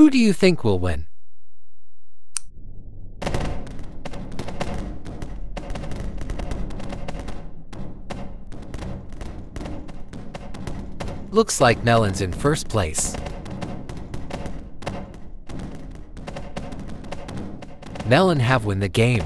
Who do you think will win? Looks like Melon's in first place. Melon have won the game.